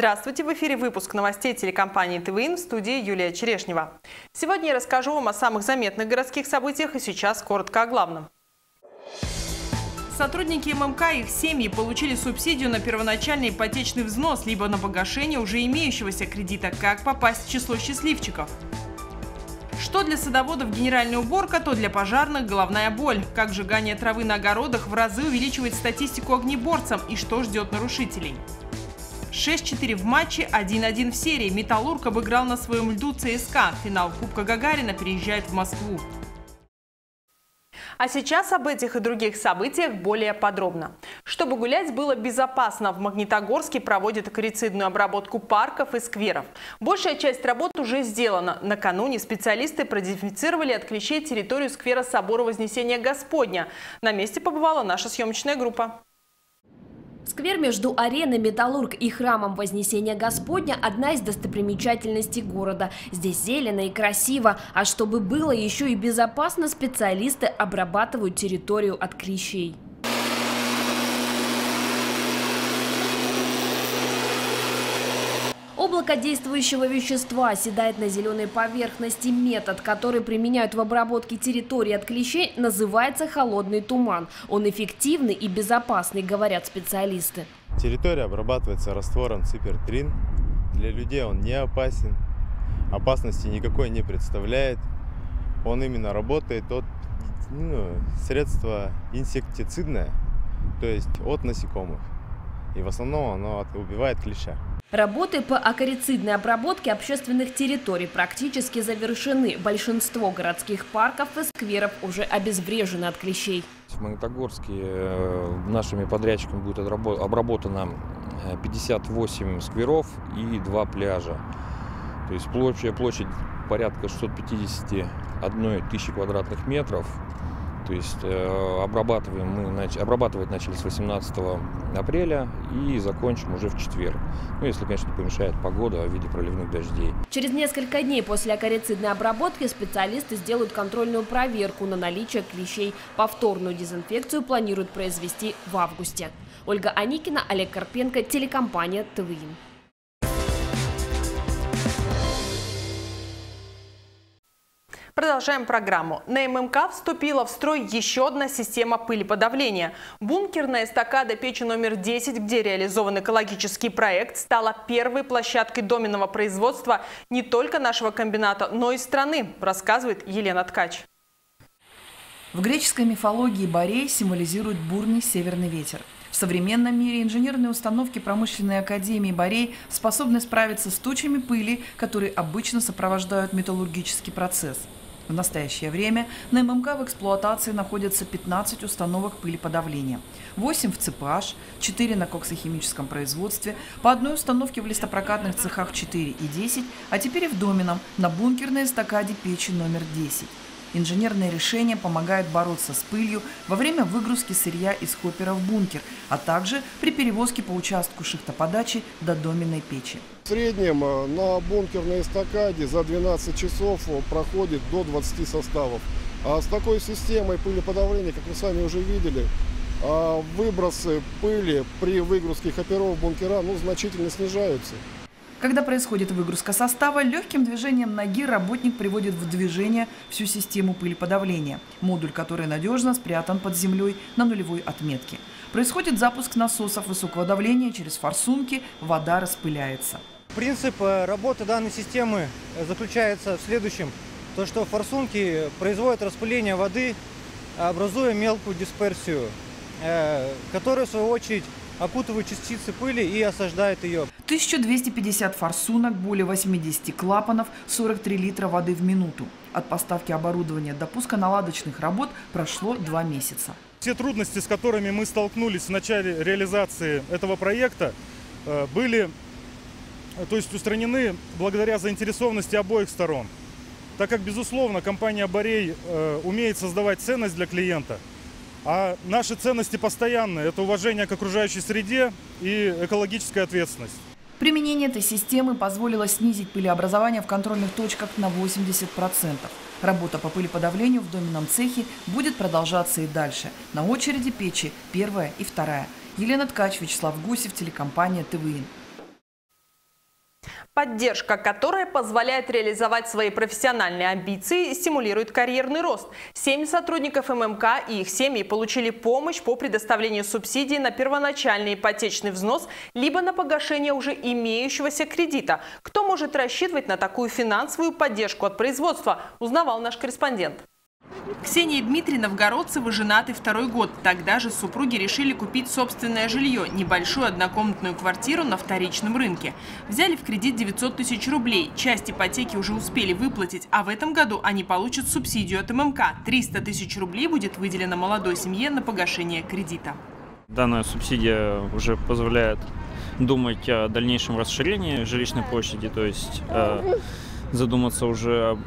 Здравствуйте! В эфире выпуск новостей телекомпании ТВИН в студии Юлия Черешнева. Сегодня я расскажу вам о самых заметных городских событиях и сейчас коротко о главном. Сотрудники ММК и их семьи получили субсидию на первоначальный ипотечный взнос либо на погашение уже имеющегося кредита. Как попасть в число счастливчиков? Что для садоводов генеральная уборка, то для пожарных головная боль. Как сжигание травы на огородах в разы увеличивает статистику огнеборцам и что ждет нарушителей. 6-4 в матче, 1-1 в серии. «Металлург» обыграл на своем льду ЦСКА. Финал Кубка Гагарина переезжает в Москву. А сейчас об этих и других событиях более подробно. Чтобы гулять было безопасно, в Магнитогорске проводят акарицидную обработку парков и скверов. Большая часть работ уже сделана. Накануне специалисты продезинфицировали от клещей территорию сквера Собора Вознесения Господня. На месте побывала наша съемочная группа. Сквер между ареной «Металлург» и храмом Вознесения Господня – одна из достопримечательностей города. Здесь зелено и красиво, а чтобы было еще и безопасно, специалисты обрабатывают территорию от клещей. Облако действующего вещества оседает на зеленой поверхности. Метод, который применяют в обработке территории от клещей, называется холодный туман. Он эффективный и безопасный, говорят специалисты. Территория обрабатывается раствором ципертрин. Для людей он не опасен, опасности никакой не представляет. Он именно работает от ну, средства инсектицидное, то есть от насекомых. И в основном оно убивает клеща. Работы по акарицидной обработке общественных территорий практически завершены. Большинство городских парков и скверов уже обезврежены от клещей. В Магнитогорске э, нашими подрядчиками будет обработано 58 э, скверов и два пляжа. То есть площадь, площадь порядка 651 тысячи квадратных метров. То есть э, обрабатываем мы, нач... обрабатывать начали с 18 апреля и закончим уже в четверг. Ну, если, конечно, не помешает погода в виде проливных дождей. Через несколько дней после акарицидной обработки специалисты сделают контрольную проверку на наличие клещей. Повторную дезинфекцию планируют произвести в августе. Ольга Аникина, Олег Карпенко, телекомпания ТВИН. Продолжаем программу. На ММК вступила в строй еще одна система пылеподавления. Бункерная эстакада печи номер 10, где реализован экологический проект, стала первой площадкой доменного производства не только нашего комбината, но и страны, рассказывает Елена Ткач. В греческой мифологии Борей символизирует бурный северный ветер. В современном мире инженерные установки промышленной академии Борей способны справиться с тучами пыли, которые обычно сопровождают металлургический процесс. В настоящее время на ММК в эксплуатации находятся 15 установок пылеподавления. 8 в ЦПH, 4 на коксохимическом производстве, по одной установке в листопрокатных цехах 4 и 10, а теперь и в Домином на бункерной эстакаде печи номер 10. Инженерное решение помогает бороться с пылью во время выгрузки сырья из хоппера в бункер, а также при перевозке по участку шихтоподачи до доменной печи. В среднем э, на бункерной эстакаде за 12 часов э, проходит до 20 составов. А с такой системой пылеподавления, как вы сами уже видели, а выбросы пыли при выгрузке хопперов в бункера ну, значительно снижаются. Когда происходит выгрузка состава, легким движением ноги работник приводит в движение всю систему пылеподавления, модуль который надежно спрятан под землей на нулевой отметке. Происходит запуск насосов высокого давления через форсунки, вода распыляется. Принцип э, работы данной системы заключается в следующем. То, что форсунки производят распыление воды, образуя мелкую дисперсию, э, которая в свою очередь окутывают частицы пыли и осаждают ее. 1250 форсунок, более 80 клапанов, 43 литра воды в минуту. От поставки оборудования до пуска наладочных работ прошло два месяца. Все трудности, с которыми мы столкнулись в начале реализации этого проекта, э, были то есть устранены благодаря заинтересованности обоих сторон. Так как, безусловно, компания «Борей» э, умеет создавать ценность для клиента – а наши ценности постоянные. Это уважение к окружающей среде и экологическая ответственность. Применение этой системы позволило снизить пылеобразование в контрольных точках на 80%. Работа по пылеподавлению в доменном цехе будет продолжаться и дальше. На очереди печи первая и вторая. Елена Ткач, Вячеслав Гусев, телекомпания ТВИН. Поддержка, которая позволяет реализовать свои профессиональные амбиции стимулирует карьерный рост. Семь сотрудников ММК и их семьи получили помощь по предоставлению субсидий на первоначальный ипотечный взнос либо на погашение уже имеющегося кредита. Кто может рассчитывать на такую финансовую поддержку от производства, узнавал наш корреспондент. Ксения и Дмитрий женаты второй год. Тогда же супруги решили купить собственное жилье, небольшую однокомнатную квартиру на вторичном рынке. Взяли в кредит 900 тысяч рублей. Часть ипотеки уже успели выплатить, а в этом году они получат субсидию от ММК. 300 тысяч рублей будет выделено молодой семье на погашение кредита. Данная субсидия уже позволяет думать о дальнейшем расширении жилищной площади, то есть э, задуматься уже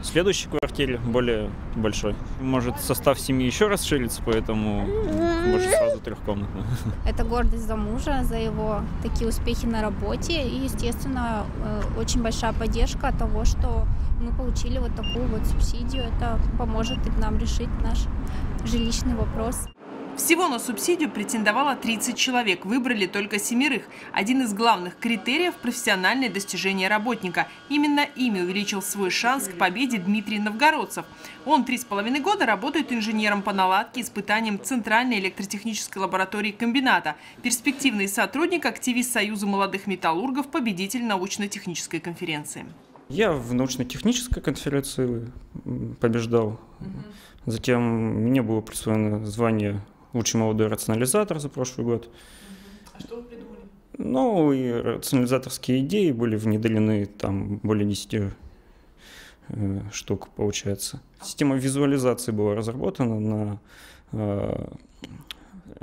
об следующей квартире, более большой. Может состав семьи еще расширится, поэтому может сразу трехкомнатная. Это гордость за мужа, за его такие успехи на работе и, естественно, э, очень большая поддержка того, что мы получили вот такую вот субсидию. Это поможет нам решить наш жилищный вопрос. Всего на субсидию претендовало 30 человек, выбрали только семерых. Один из главных критериев – профессиональное достижение работника. Именно ими увеличил свой шанс к победе Дмитрий Новгородцев. Он три с половиной года работает инженером по наладке испытаниям Центральной электротехнической лаборатории комбината. Перспективный сотрудник, активист Союза молодых металлургов, победитель научно-технической конференции. Я в научно-технической конференции побеждал. Затем мне было присвоено звание лучший молодой рационализатор за прошлый год. А что вы придумали? Ну, и рационализаторские идеи были внедрены, там более 10 э, штук получается. Система визуализации была разработана на э,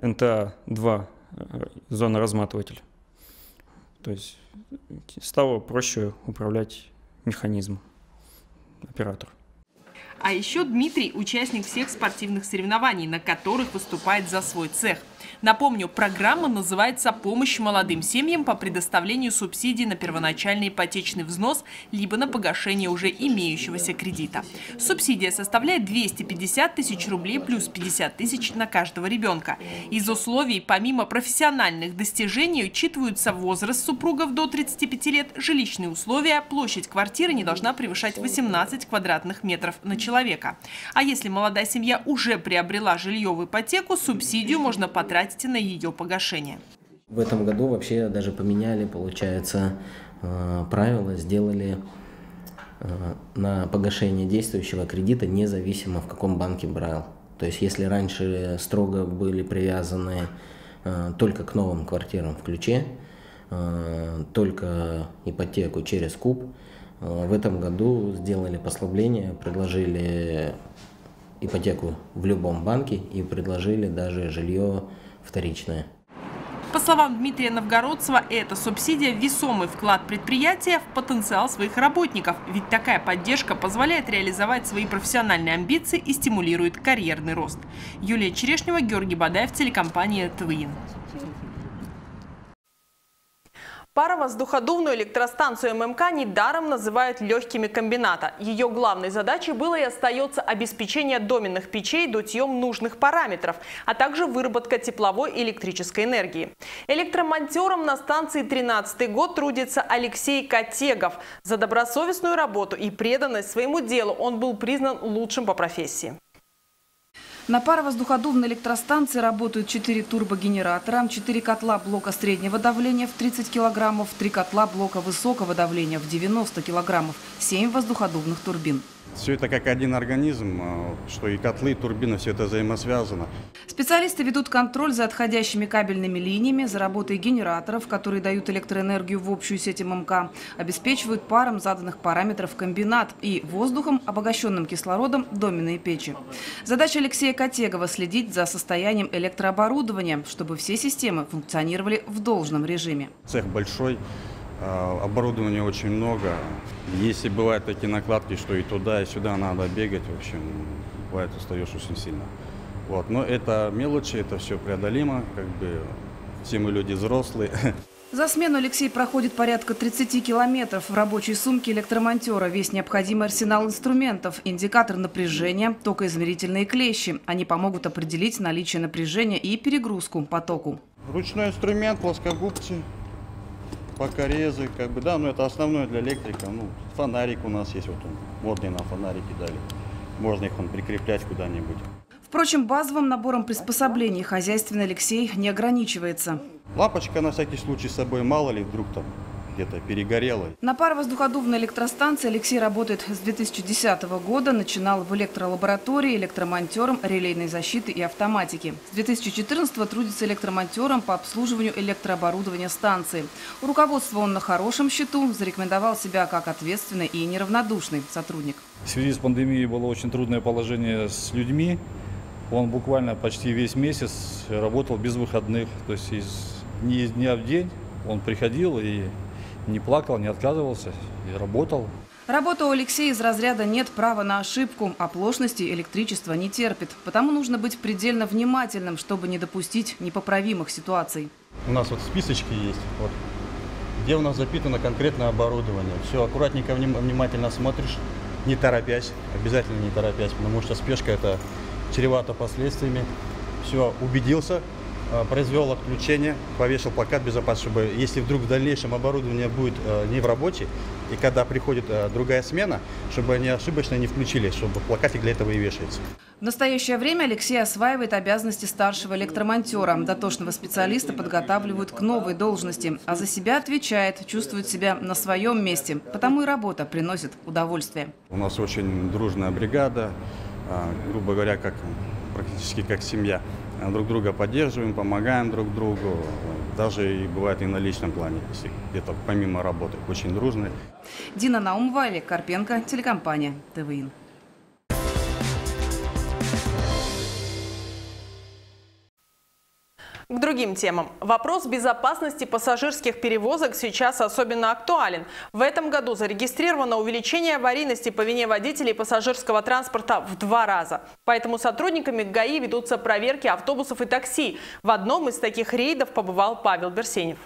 НТА-2, э, зона разматыватель. То есть стало проще управлять механизмом оператор. А еще Дмитрий – участник всех спортивных соревнований, на которых выступает за свой цех. Напомню, программа называется «Помощь молодым семьям по предоставлению субсидий на первоначальный ипотечный взнос либо на погашение уже имеющегося кредита». Субсидия составляет 250 тысяч рублей плюс 50 тысяч на каждого ребенка. Из условий, помимо профессиональных достижений, учитываются возраст супругов до 35 лет, жилищные условия, площадь квартиры не должна превышать 18 квадратных метров на человека человека. А если молодая семья уже приобрела жилье в ипотеку, субсидию можно потратить на ее погашение. В этом году вообще даже поменяли, получается, э, правила, сделали э, на погашение действующего кредита независимо в каком банке брал. То есть если раньше строго были привязаны э, только к новым квартирам в ключе, только ипотеку через куб, в этом году сделали послабление, предложили ипотеку в любом банке и предложили даже жилье вторичное. По словам Дмитрия Новгородцева, эта субсидия – весомый вклад предприятия в потенциал своих работников. Ведь такая поддержка позволяет реализовать свои профессиональные амбиции и стимулирует карьерный рост. Юлия Черешнева, Георгий Бадаев, телекомпания «Твин». Паровоздуходувную электростанцию ММК недаром называют легкими комбината. Ее главной задачей было и остается обеспечение доменных печей дутьем нужных параметров, а также выработка тепловой и электрической энергии. Электромонтером на станции 13 год трудится Алексей Котегов. За добросовестную работу и преданность своему делу он был признан лучшим по профессии. На паровоздуходувной электростанции работают 4 турбогенератора, 4 котла блока среднего давления в 30 килограммов, 3 котла блока высокого давления в 90 килограммов, 7 воздуходувных турбин. Все это как один организм, а, что и котлы, и турбины, все это взаимосвязано. Специалисты ведут контроль за отходящими кабельными линиями, за работой генераторов, которые дают электроэнергию в общую сеть ММК, обеспечивают паром заданных параметров комбинат и воздухом, обогащенным кислородом, доменные печи. Задача Алексея Котегова – следить за состоянием электрооборудования, чтобы все системы функционировали в должном режиме. Цех большой, а, оборудования очень много. Если бывают такие накладки, что и туда, и сюда надо бегать, в общем, бывает устаешь очень сильно. Вот. Но это мелочи, это все преодолимо, как бы все мы люди взрослые. За смену Алексей проходит порядка 30 километров в рабочей сумке электромонтера. Весь необходимый арсенал инструментов, индикатор напряжения, токоизмерительные клещи. Они помогут определить наличие напряжения и перегрузку потоку. Ручной инструмент, плоскогубцы, покорезы, как бы, да, но это основное для электрика. Ну, фонарик у нас есть, вот он, модные на фонарики дали. Можно их он прикреплять куда-нибудь. Впрочем, базовым набором приспособлений хозяйственный Алексей не ограничивается. Лампочка на всякий случай с собой, мало ли, вдруг там где-то перегорело. На паровоздуходувной электростанции Алексей работает с 2010 года. Начинал в электролаборатории электромонтером релейной защиты и автоматики. С 2014 трудится электромонтером по обслуживанию электрооборудования станции. У руководства он на хорошем счету, зарекомендовал себя как ответственный и неравнодушный сотрудник. В связи с пандемией было очень трудное положение с людьми. Он буквально почти весь месяц работал без выходных. То есть из, дня в день он приходил и не плакал, не отказывался и работал. Работа у Алексея из разряда «нет права на ошибку», оплошности электричество не терпит. Потому нужно быть предельно внимательным, чтобы не допустить непоправимых ситуаций. У нас вот списочки есть, вот, где у нас запитано конкретное оборудование. Все аккуратненько, внимательно смотришь, не торопясь, обязательно не торопясь, потому что спешка это чревато последствиями. Все, убедился, произвел отключение, повесил плакат безопасности, чтобы если вдруг в дальнейшем оборудование будет э, не в работе, и когда приходит э, другая смена, чтобы они ошибочно не включили, чтобы плакатик для этого и вешается. В настоящее время Алексей осваивает обязанности старшего электромонтера. Дотошного специалиста подготавливают к новой должности, а за себя отвечает, чувствует себя на своем месте. Потому и работа приносит удовольствие. У нас очень дружная бригада, грубо говоря, как практически как семья друг друга поддерживаем, помогаем друг другу. Даже и бывает и на личном плане, если где-то помимо работы. Очень дружные. Дина Наумова, Олег Карпенко, телекомпания ТВИН. К другим темам. Вопрос безопасности пассажирских перевозок сейчас особенно актуален. В этом году зарегистрировано увеличение аварийности по вине водителей пассажирского транспорта в два раза. Поэтому сотрудниками ГАИ ведутся проверки автобусов и такси. В одном из таких рейдов побывал Павел Берсенев.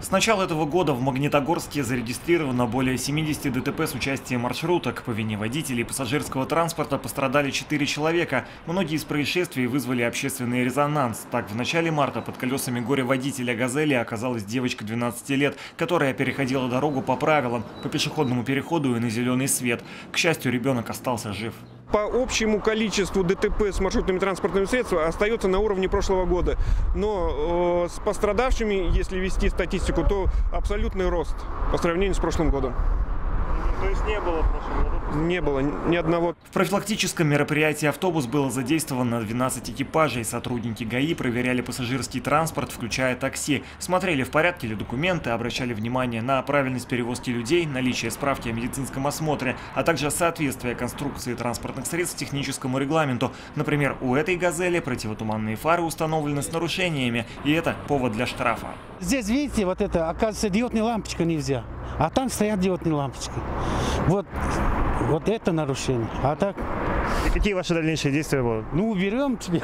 С начала этого года в Магнитогорске зарегистрировано более 70 ДТП с участием маршруток. По вине водителей пассажирского транспорта пострадали 4 человека. Многие из происшествий вызвали общественный резонанс. Так, в начале марта под колесами горе-водителя «Газели» оказалась девочка 12 лет, которая переходила дорогу по правилам, по пешеходному переходу и на зеленый свет. К счастью, ребенок остался жив по общему количеству ДТП с маршрутными транспортными средствами остается на уровне прошлого года. Но э, с пострадавшими, если вести статистику, то абсолютный рост по сравнению с прошлым годом. То есть не было в прошлом году? Не было ни одного. В профилактическом мероприятии автобус было задействовано 12 экипажей. Сотрудники ГАИ проверяли пассажирский транспорт, включая такси. Смотрели, в порядке ли документы, обращали внимание на правильность перевозки людей, наличие справки о медицинском осмотре, а также соответствие конструкции транспортных средств техническому регламенту. Например, у этой «Газели» противотуманные фары установлены с нарушениями, и это повод для штрафа. Здесь, видите, вот это, оказывается, диодная лампочка нельзя, а там стоят диодные лампочки. Вот, вот это нарушение. А так... И какие ваши дальнейшие действия будут? Ну, уберем теперь.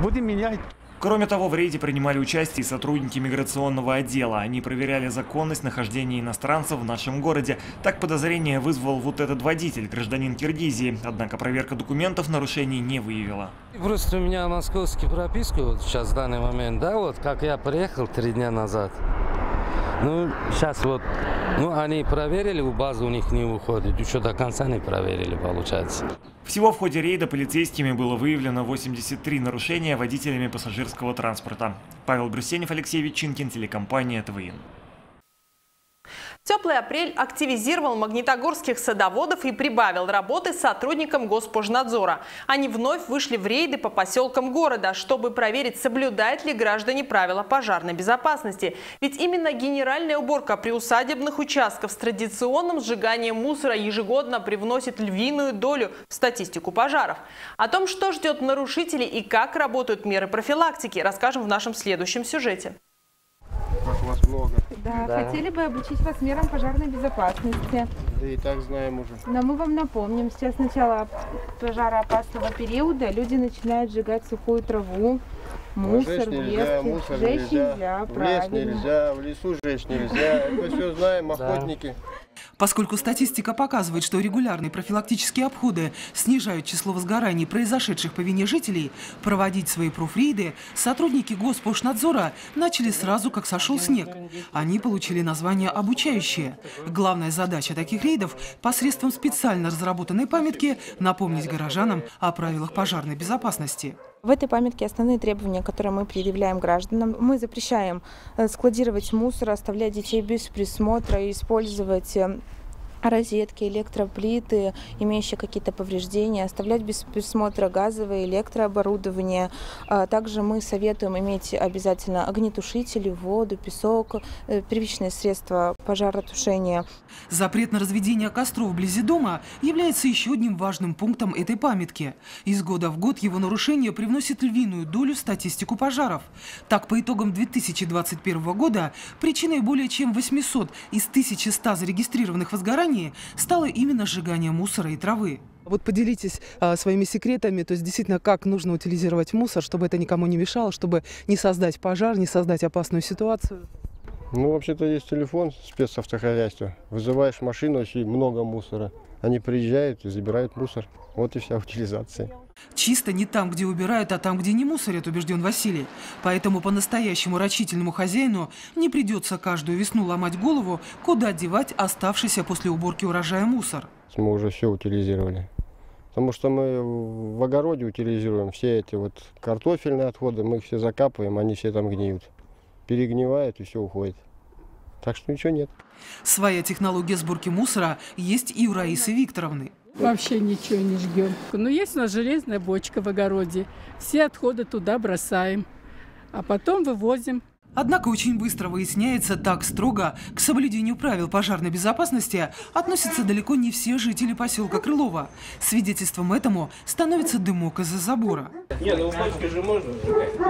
Будем менять. Кроме того, в рейде принимали участие сотрудники миграционного отдела. Они проверяли законность нахождения иностранцев в нашем городе. Так подозрение вызвал вот этот водитель, гражданин Киргизии. Однако проверка документов нарушений не выявила. Просто у меня московский прописка вот сейчас в данный момент, да, вот как я приехал три дня назад. Ну, сейчас вот, ну, они проверили, у базы у них не уходит. Еще до конца не проверили, получается. Всего в ходе рейда полицейскими было выявлено 83 нарушения водителями пассажирского транспорта. Павел Брюсенев, Алексей Ветчинкин, телекомпания ТВИН. Теплый апрель активизировал магнитогорских садоводов и прибавил работы сотрудникам Госпожнадзора. Они вновь вышли в рейды по поселкам города, чтобы проверить, соблюдают ли граждане правила пожарной безопасности. Ведь именно генеральная уборка приусадебных участков с традиционным сжиганием мусора ежегодно привносит львиную долю в статистику пожаров. О том, что ждет нарушителей и как работают меры профилактики, расскажем в нашем следующем сюжете много. Да, да, хотели бы обучить вас мерам пожарной безопасности. Да и так знаем уже. Но мы вам напомним, сейчас начало пожароопасного периода, люди начинают сжигать сухую траву, мусор, в нельзя, мусор жечь нельзя, нельзя в правильно. лес нельзя, в лесу жечь нельзя. Это все знаем, охотники. Поскольку статистика показывает, что регулярные профилактические обходы снижают число возгораний, произошедших по вине жителей, проводить свои пруфриды сотрудники Госпошнадзора начали сразу, как сошел снег. Они получили название «обучающие». Главная задача таких рейдов – посредством специально разработанной памятки напомнить горожанам о правилах пожарной безопасности. В этой памятке основные требования, которые мы предъявляем гражданам. Мы запрещаем э, складировать мусор, оставлять детей без присмотра, использовать э, розетки, электроплиты, имеющие какие-то повреждения, оставлять без присмотра газовое, электрооборудование. А также мы советуем иметь обязательно огнетушители, воду, песок, э, первичные средства пожаротушения. Запрет на разведение костров вблизи дома является еще одним важным пунктом этой памятки. Из года в год его нарушение привносит львиную долю в статистику пожаров. Так, по итогам 2021 года причиной более чем 800 из 1100 зарегистрированных возгораний компании стало именно сжигание мусора и травы. Вот поделитесь а, своими секретами, то есть действительно, как нужно утилизировать мусор, чтобы это никому не мешало, чтобы не создать пожар, не создать опасную ситуацию. Ну, вообще-то есть телефон спецавтохозяйства. Вызываешь машину, если много мусора. Они приезжают и забирают мусор. Вот и вся утилизация. Чисто не там, где убирают, а там, где не мусорят, убежден Василий. Поэтому по-настоящему рачительному хозяину не придется каждую весну ломать голову, куда девать оставшийся после уборки урожая мусор. Мы уже все утилизировали. Потому что мы в огороде утилизируем все эти вот картофельные отходы, мы их все закапываем, они все там гниют. Перегнивают и все уходит. Так что ничего нет. Своя технология сборки мусора есть и у Раисы Викторовны. Вообще ничего не жгем. Но есть у нас железная бочка в огороде. Все отходы туда бросаем, а потом вывозим. Однако очень быстро выясняется, так строго к соблюдению правил пожарной безопасности относятся далеко не все жители поселка Крылова. Свидетельством этому становится дымок из-за забора. Не, ну в бочке же можно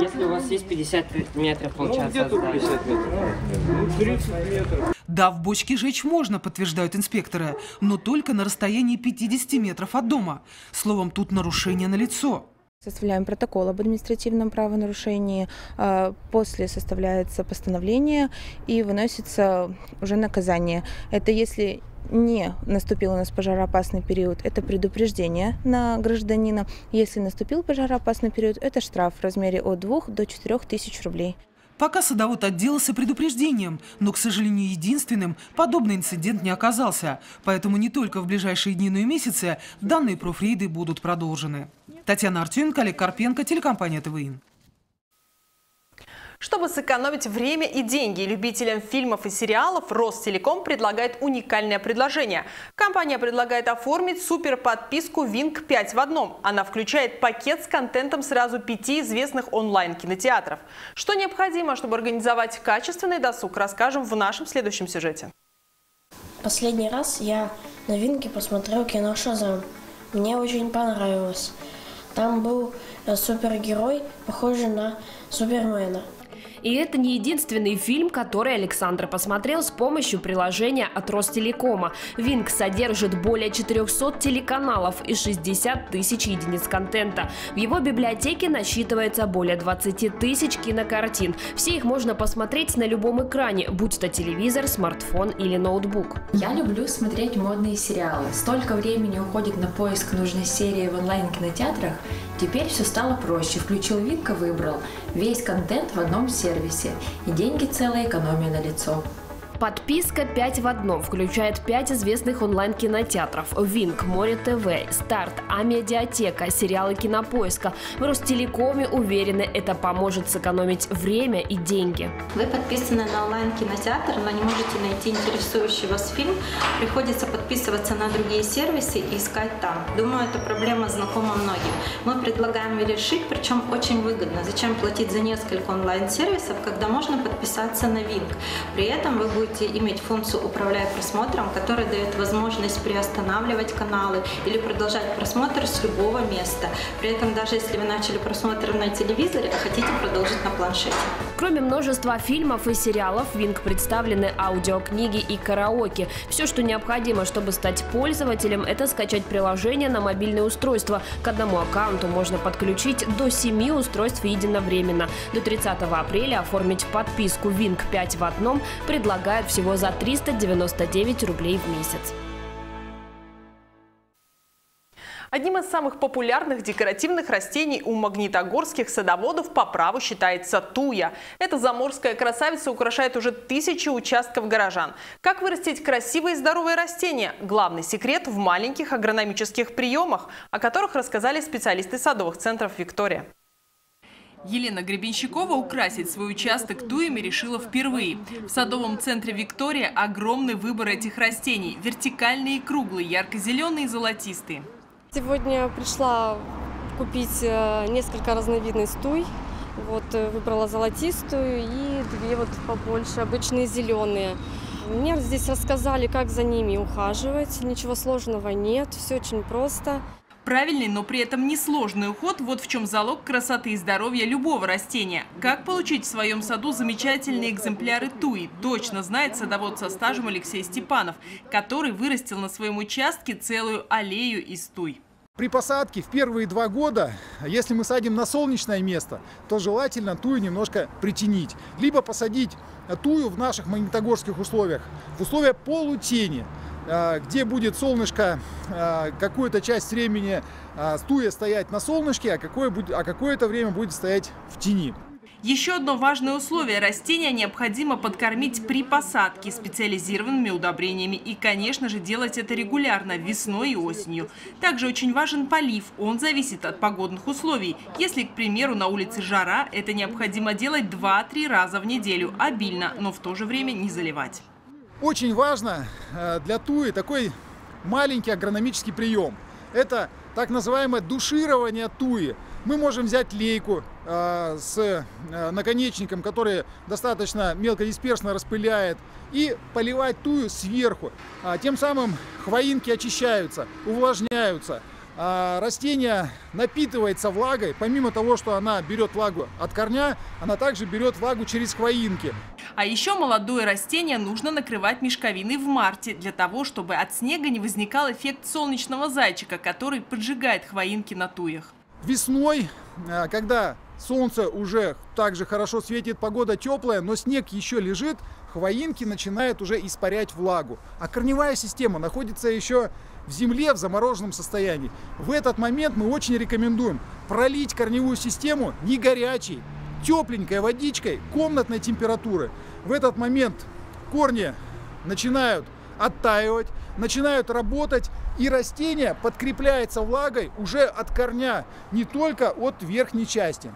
Если у вас есть 50 метров, получается. Ну, где 50 метров? Ну, 30 метров. Да, в бочке жечь можно, подтверждают инспекторы, но только на расстоянии 50 метров от дома. Словом, тут нарушение на лицо. Составляем протокол об административном правонарушении. А, после составляется постановление и выносится уже наказание. Это если не наступил у нас пожароопасный период, это предупреждение на гражданина. Если наступил пожароопасный период, это штраф в размере от 2 до 4 тысяч рублей. Пока садовод отделался предупреждением, но, к сожалению, единственным подобный инцидент не оказался. Поэтому не только в ближайшие дни, но и месяцы данные профрейды будут продолжены. Татьяна Артеменко, Олег Карпенко, телекомпания ТВИН. Чтобы сэкономить время и деньги любителям фильмов и сериалов, Ростелеком предлагает уникальное предложение. Компания предлагает оформить суперподписку Винк 5 в одном. Она включает пакет с контентом сразу пяти известных онлайн-кинотеатров. Что необходимо, чтобы организовать качественный досуг, расскажем в нашем следующем сюжете. Последний раз я на Винке посмотрел кино «Шазам». Мне очень понравилось. Там был э, супергерой, похожий на Супермена. И это не единственный фильм, который Александр посмотрел с помощью приложения от Ростелекома. Винк содержит более 400 телеканалов и 60 тысяч единиц контента. В его библиотеке насчитывается более 20 тысяч кинокартин. Все их можно посмотреть на любом экране, будь то телевизор, смартфон или ноутбук. Я люблю смотреть модные сериалы. Столько времени уходит на поиск нужной серии в онлайн-кинотеатрах. Теперь все стало проще. Включил Винка, выбрал. Весь контент в одном сервисе и деньги целая экономия на лицо. Подписка 5 в одном включает 5 известных онлайн-кинотеатров «Винк», «Море ТВ», «Старт», «Амедиатека», сериалы «Кинопоиска». В Ростелекоме уверены, это поможет сэкономить время и деньги. Вы подписаны на онлайн-кинотеатр, но не можете найти интересующий вас фильм. Приходится подписываться на другие сервисы и искать там. Думаю, эта проблема знакома многим. Мы предлагаем ее решить, причем очень выгодно. Зачем платить за несколько онлайн-сервисов, когда можно подписаться на Винк? При этом вы будете будете иметь функцию «Управляя просмотром», которая дает возможность приостанавливать каналы или продолжать просмотр с любого места. При этом даже если вы начали просмотр на телевизоре, а хотите продолжить на планшете. Кроме множества фильмов и сериалов, в Винг представлены аудиокниги и караоке. Все, что необходимо, чтобы стать пользователем, это скачать приложение на мобильное устройство. К одному аккаунту можно подключить до 7 устройств единовременно. До 30 апреля оформить подписку Винг 5 в одном предлагают всего за 399 рублей в месяц. Одним из самых популярных декоративных растений у магнитогорских садоводов по праву считается туя. Эта заморская красавица украшает уже тысячи участков горожан. Как вырастить красивые и здоровые растения? Главный секрет в маленьких агрономических приемах, о которых рассказали специалисты садовых центров «Виктория». Елена Гребенщикова украсить свой участок туями решила впервые. В садовом центре «Виктория» огромный выбор этих растений – вертикальные круглые, ярко-зеленые и золотистые. Сегодня пришла купить э, несколько разновидностей туй. Вот э, выбрала золотистую и две вот побольше, обычные зеленые. Мне здесь рассказали, как за ними ухаживать. Ничего сложного нет, все очень просто. Правильный, но при этом несложный уход – вот в чем залог красоты и здоровья любого растения. Как получить в своем саду замечательные экземпляры туи, точно знает садовод со стажем Алексей Степанов, который вырастил на своем участке целую аллею из туй. При посадке в первые два года, если мы садим на солнечное место, то желательно тую немножко притенить. Либо посадить тую в наших магнитогорских условиях, в условиях полутени, где будет солнышко а, какую-то часть времени а, туя стоять на солнышке, а какое-то а какое время будет стоять в тени. Еще одно важное условие – растения необходимо подкормить при посадке специализированными удобрениями. И, конечно же, делать это регулярно, весной и осенью. Также очень важен полив. Он зависит от погодных условий. Если, к примеру, на улице жара, это необходимо делать 2-3 раза в неделю, обильно, но в то же время не заливать. Очень важно э, для туи такой маленький агрономический прием. Это так называемое душирование туи. Мы можем взять лейку э, с э, наконечником, который достаточно мелкодисперсно распыляет, и поливать тую сверху. А, тем самым хвоинки очищаются, увлажняются. А растение напитывается влагой, помимо того, что она берет влагу от корня, она также берет влагу через хвоинки. А еще молодое растение нужно накрывать мешковиной в марте, для того, чтобы от снега не возникал эффект солнечного зайчика, который поджигает хвоинки на туях. Весной, э, когда солнце уже также хорошо светит, погода теплая, но снег еще лежит, хвоинки начинают уже испарять влагу. А корневая система находится еще в земле в замороженном состоянии. В этот момент мы очень рекомендуем пролить корневую систему не горячей, тепленькой водичкой комнатной температуры. В этот момент корни начинают оттаивать, начинают работать, и растение подкрепляется влагой уже от корня, не только от верхней части.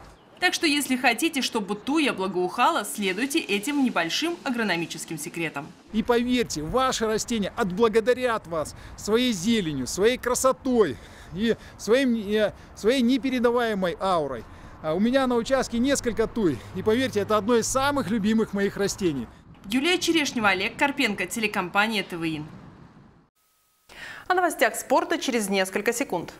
Так что, если хотите, чтобы туя благоухала, следуйте этим небольшим агрономическим секретам. И поверьте, ваши растения отблагодарят вас своей зеленью, своей красотой и своим, э, своей непередаваемой аурой. А у меня на участке несколько туй, и поверьте, это одно из самых любимых моих растений. Юлия Черешнева, Олег Карпенко, телекомпания ТВИН. О новостях спорта через несколько секунд.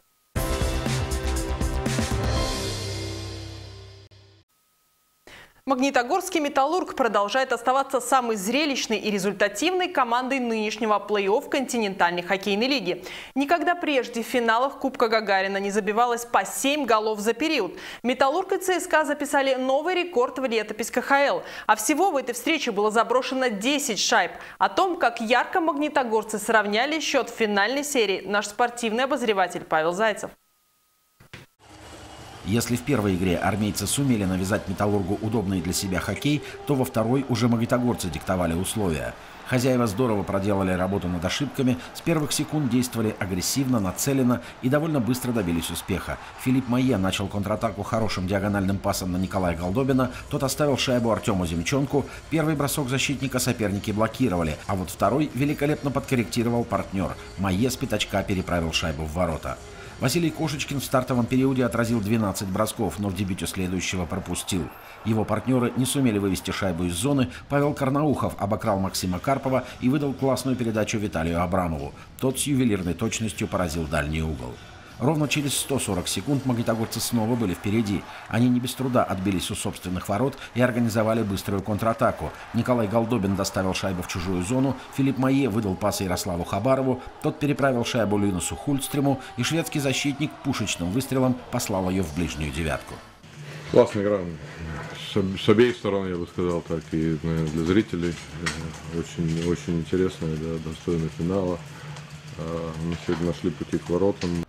Магнитогорский «Металлург» продолжает оставаться самой зрелищной и результативной командой нынешнего плей-офф континентальной хоккейной лиги. Никогда прежде в финалах Кубка Гагарина не забивалось по 7 голов за период. «Металлург» и ЦСКА записали новый рекорд в летопись КХЛ. А всего в этой встрече было заброшено 10 шайб. О том, как ярко магнитогорцы сравняли счет в финальной серии, наш спортивный обозреватель Павел Зайцев. Если в первой игре армейцы сумели навязать «Металлургу» удобный для себя хоккей, то во второй уже магнитогорцы диктовали условия. Хозяева здорово проделали работу над ошибками, с первых секунд действовали агрессивно, нацеленно и довольно быстро добились успеха. Филипп Майе начал контратаку хорошим диагональным пасом на Николая Голдобина, тот оставил шайбу Артему Земчонку, первый бросок защитника соперники блокировали, а вот второй великолепно подкорректировал партнер. Майе с пятачка переправил шайбу в ворота. Василий Кошечкин в стартовом периоде отразил 12 бросков, но в дебюте следующего пропустил. Его партнеры не сумели вывести шайбу из зоны, Павел Карнаухов обокрал Максима Карпова и выдал классную передачу Виталию Абрамову. Тот с ювелирной точностью поразил дальний угол. Ровно через 140 секунд магнитогорцы снова были впереди. Они не без труда отбились у собственных ворот и организовали быструю контратаку. Николай Голдобин доставил шайбу в чужую зону, Филипп Майе выдал пас Ярославу Хабарову, тот переправил шайбу Линусу Хульстрему, и шведский защитник пушечным выстрелом послал ее в ближнюю девятку. Классная игра. С, обеих сторон, я бы сказал так, и для зрителей. Э, очень, очень интересная, да, достойная финала. А, мы сегодня нашли пути к воротам.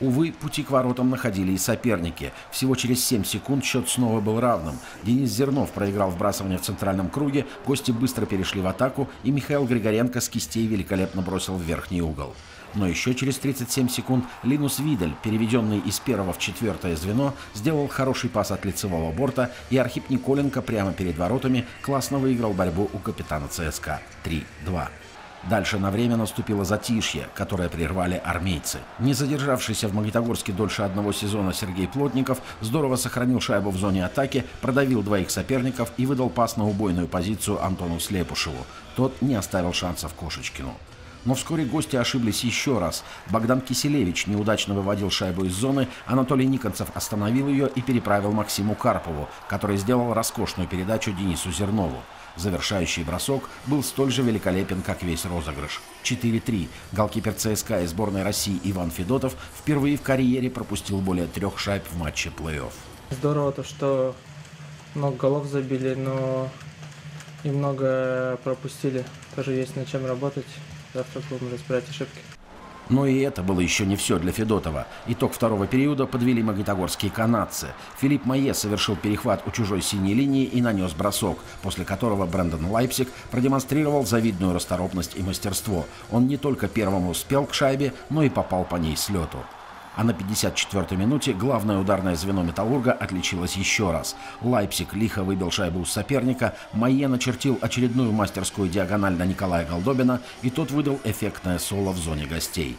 Увы, пути к воротам находили и соперники. Всего через 7 секунд счет снова был равным. Денис Зернов проиграл вбрасывание в центральном круге, гости быстро перешли в атаку, и Михаил Григоренко с кистей великолепно бросил в верхний угол. Но еще через 37 секунд Линус Видель, переведенный из первого в четвертое звено, сделал хороший пас от лицевого борта, и Архип Николенко прямо перед воротами классно выиграл борьбу у капитана ЦСКА 3-2. Дальше на время наступило затишье, которое прервали армейцы. Не задержавшийся в Магнитогорске дольше одного сезона Сергей Плотников здорово сохранил шайбу в зоне атаки, продавил двоих соперников и выдал пас на убойную позицию Антону Слепушеву. Тот не оставил шансов Кошечкину. Но вскоре гости ошиблись еще раз. Богдан Киселевич неудачно выводил шайбу из зоны, Анатолий Никонцев остановил ее и переправил Максиму Карпову, который сделал роскошную передачу Денису Зернову. Завершающий бросок был столь же великолепен, как весь розыгрыш. 4-3. Голкипер ЦСКА и сборной России Иван Федотов впервые в карьере пропустил более трех шайб в матче плей-офф. Здорово то, что много голов забили, но и много пропустили. Тоже есть над чем работать. Завтра будем разбирать ошибки. Но и это было еще не все для Федотова. Итог второго периода подвели магнитогорские канадцы. Филипп Майе совершил перехват у чужой синей линии и нанес бросок, после которого Брэндон Лайпсик продемонстрировал завидную расторопность и мастерство. Он не только первым успел к шайбе, но и попал по ней с лету. А на 54-й минуте главное ударное звено «Металлурга» отличилось еще раз. Лайпсик лихо выбил шайбу у соперника, Майе начертил очередную мастерскую диагональ на Николая Голдобина, и тот выдал эффектное соло в зоне гостей.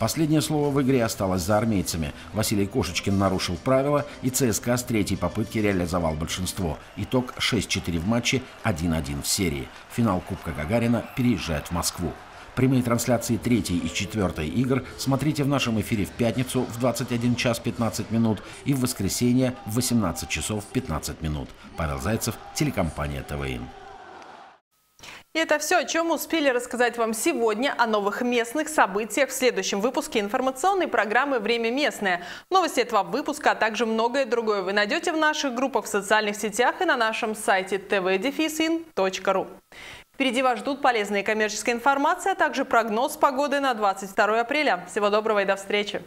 Последнее слово в игре осталось за армейцами. Василий Кошечкин нарушил правила, и ЦСКА с третьей попытки реализовал большинство. Итог 6-4 в матче, 1-1 в серии. Финал Кубка Гагарина переезжает в Москву. Прямые трансляции третьей и четвертой игр смотрите в нашем эфире в пятницу в 21 час 15 минут и в воскресенье в 18 часов 15 минут. Павел Зайцев, телекомпания ТВИН. И это все, о чем успели рассказать вам сегодня, о новых местных событиях в следующем выпуске информационной программы «Время местное». Новости этого выпуска, а также многое другое вы найдете в наших группах в социальных сетях и на нашем сайте tvdefisin.ru. Впереди вас ждут полезные коммерческая информация, а также прогноз погоды на 22 апреля. Всего доброго и до встречи!